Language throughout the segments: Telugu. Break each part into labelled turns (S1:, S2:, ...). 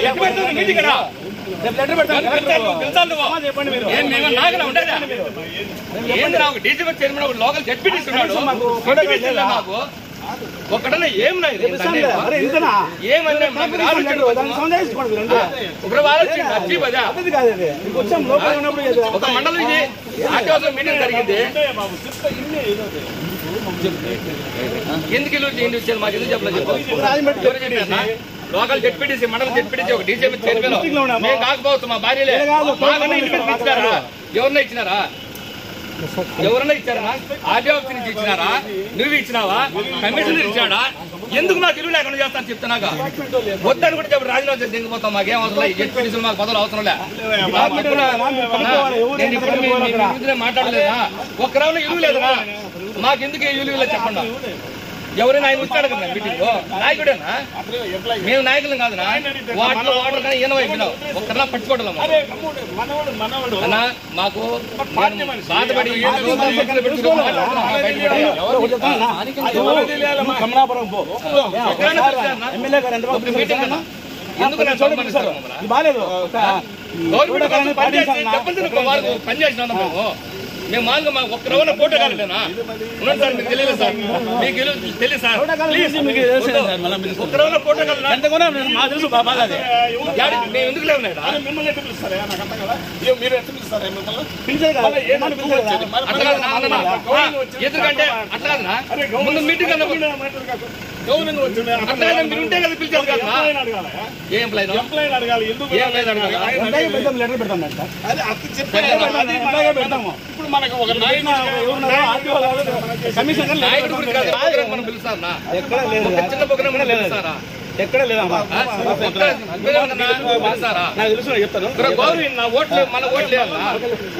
S1: ఎప్పుడు పెడతారు మీటింగ్ రా? పిలిచాలి, పిలిచాలి నువ్వు. ఏం మేము నాగలా ఉండేదా? ఏంది రా, ఒక డీసీ వచ్చి చైర్మన్, ఒక లోకల్ జడ్పీ తీసుకున్నాడు. నాకు. ఏం. ఒక మండలం ఇది. మీటింగ్ జరిగింది. ఎందుకు ఇల్లు మాకు ఎందుకు చెప్పలేదు? చెప్పు ఎవరు చెప్పారన్నా? లోకల్ జడ్పీటీసీ మండలం జడ్పీటీసీ ఒక డీజే చైర్మన్. మేము కాకపోవచ్చు మా భార్యలే. మాకన్నా ఇంటి మీద ఇచ్చినారా? ఎవరన్నా ఇచ్చినారా? ఎవరన్నా ఇచ్చారా? ఆర్డీ ఆఫీస్ నుంచి ఇచ్చినారా? నువ్వు ఇచ్చినావా? కమిషనర్ ఇచ్చాడా? ఎందుకు మాకు ఇల్లు లేకుండా చేస్తాను చెప్తున్నాక వద్దని కూడా చెప్పి రాజీనామా చేసి దిగిపోతాం మాకేం అవసరం లేదు. జడ్పీటీసీ మాకు పదవులు అవసరం లే. మాకు కూడా- నేను ఇప్పుడు మీ- మీ గురించి మాట్లాడలేదా? ఒక్క రౌండ్ ఇల్లు లేదురా? మాకు ఎందుకు ఈ ఇల్లు లేదు చెప్పండి. ఎవరైనా ఆయన వచ్చాడు కదా మీటింగ్ నాయకుడేనా మేము నాయకులం కాదునా వాటిలో వాటర్ కానీ ఈయన అయిపోయినావు ఒక్కరిలా పట్టుకోవడం అన్నా మాకు నేను బాధపడి ఏదో మనసులో పెట్టుకుని మాట్లాడుతున్నాను, బయటపడి.
S2: కమలాపురం పో
S1: ఎక్కడైనా పిలిచారన్నా?
S2: ఎమ్మెల్యే గారు ఎంత
S1: ఇప్పుడు మీటింగ్ అన్నా? ఎందుకు నన్ను అవమానిస్తారు మమ్మల్ని?
S2: బాగాలేదు
S1: గవర్నమెంట్ కోసం పనిచేసి డబ్బులు తినుకో వాళ్ళు పని చేసినాం మేము మేము మామూలుగా మాకు ఒక్క రవ్వన ఫోటో కాలేనా ఉన్నాడు సార్ మీకు తెలియదు సార్ మీకు తెలు- తెలియదు సార్ ప్లీజ్
S2: మీకు తెలుసు కదా సార్, మళ్ళా మీరు
S1: ఒక్క రవ్వన ఫోటో కాలేనా
S2: ఎంత కూడా మా తెలుసు బాగా అది
S1: యాడికి? మేము ఎందుకు లేవున్నాడా
S3: మిమ్మల్ని ఎట్లా పిలుస్తారా నాకు అర్థం కదా ఏ మీరు ఎట్లా పిలుస్తారా మిమ్మల్ని
S2: పిలిచే కదా ఏమని పిలిచే కదా
S1: అట్లా కాదు నా అన్న నా. ఎందుకంటే అట్లా కాదునా ముందు మీటింగ్ అన్నప్పుడు
S3: గౌరవంగా వచ్చింది
S1: అట్లా కాదు, మీరు ఉంటే కదా పిలిచారు కదా
S3: ఎంప్లాయీని అడగాలి
S1: ఏం ఎంప్లాయ్
S3: ఎంప్లాయీని అడగాలి ఎందుకు
S1: ఏం లేదు అడగాలి.
S3: ఆయన
S2: ఎంతగా పెడతాం లెటర్ పెడతాం అంట
S3: అది అతను చెప్పారు
S2: అది ఎంతగా పెడతాము
S3: ఇప్పుడు మనకు ఒక నాయకుడు
S2: ఎక్కడ
S1: చిన్న పిలుస్తారా
S2: లేదమ్మా నాకు తెలుసు నేను చెప్తాను.
S1: ఇక్కడ గౌరవం నా ఓట్లు మన ఓట్లు వేయాలనా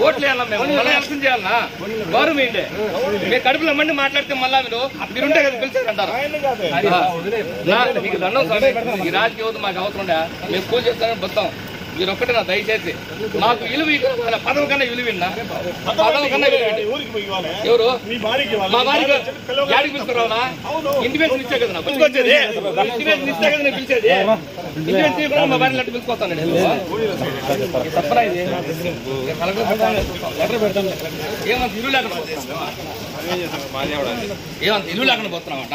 S1: ఓట్లు వేయాలన్నా మేము? మన ఎలక్షన్ చేయాలనా? గౌరవం మీరు కడుపులో మండి మాట్లాడితే మళ్ళా మీరు మీరుంటే కదా పిలిచారు అంటారు నా, మీకు దండం స్వామి ఈ రాజకీయ మాకు అవసరం మేము పూజ చేస్తామని బతాం మీరు ఒక్కటే నా దయచేసి మాకు విలువ. పదవి కన్నా విలువ ఇన్నా పదవి కన్నా ఎవరు?
S3: మీ
S1: వారికి యాడికి పిలుచుకురావాలా ఇంటిమేషన్ ఇచ్చే కదా నాకు పిలుచుకొచ్చేది ఇంటిమేషన్ ఇస్తే కదా నేను పిలిచేది. ఇంటిమేషన్ ఇవ్వకుండా మా భార్య లెటర్ పిలుచుకోస్తాను నేను. ఇది? తప్పరా ఇది లెటర్ ఏమంత ఇల్లు లేకుండా పోతున్నావా? ఏమంత ఇల్లు లేకుండా పోతున్నావట